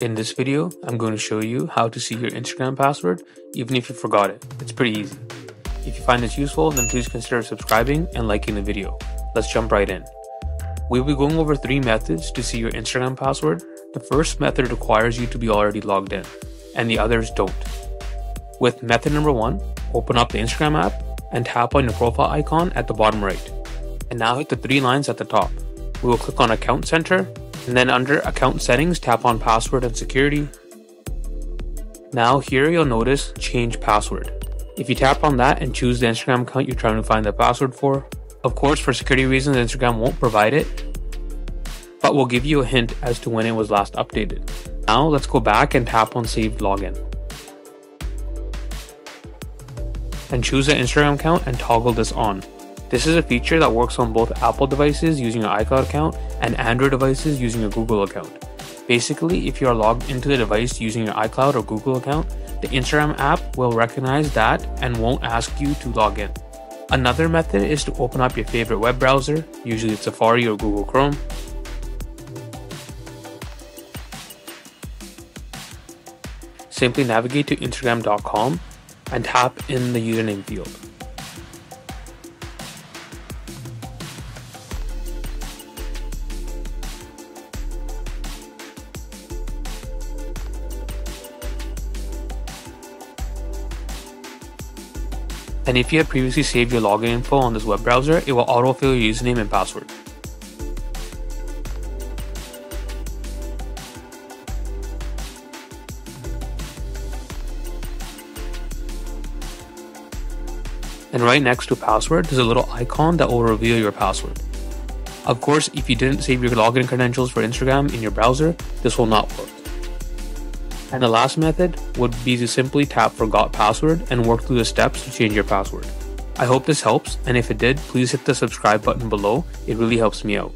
In this video, I'm going to show you how to see your Instagram password even if you forgot it. It's pretty easy. If you find this useful, then please consider subscribing and liking the video. Let's jump right in. We'll be going over three methods to see your Instagram password. The first method requires you to be already logged in, and the others don't. With method number one, open up the Instagram app and tap on your profile icon at the bottom right. And now hit the three lines at the top. We will click on Account Center and then under account settings, tap on password and security. Now here you'll notice change password. If you tap on that and choose the Instagram account you're trying to find the password for, of course for security reasons Instagram won't provide it, but will give you a hint as to when it was last updated. Now let's go back and tap on saved login. And choose the Instagram account and toggle this on. This is a feature that works on both Apple devices using your iCloud account and Android devices using your Google account. Basically, if you are logged into the device using your iCloud or Google account, the Instagram app will recognize that and won't ask you to log in. Another method is to open up your favorite web browser, usually Safari or Google Chrome. Simply navigate to Instagram.com and tap in the username field. And if you have previously saved your login info on this web browser, it will autofill your username and password. And right next to password, there's a little icon that will reveal your password. Of course, if you didn't save your login credentials for Instagram in your browser, this will not work. And the last method would be to simply tap forgot password and work through the steps to change your password. I hope this helps and if it did, please hit the subscribe button below, it really helps me out.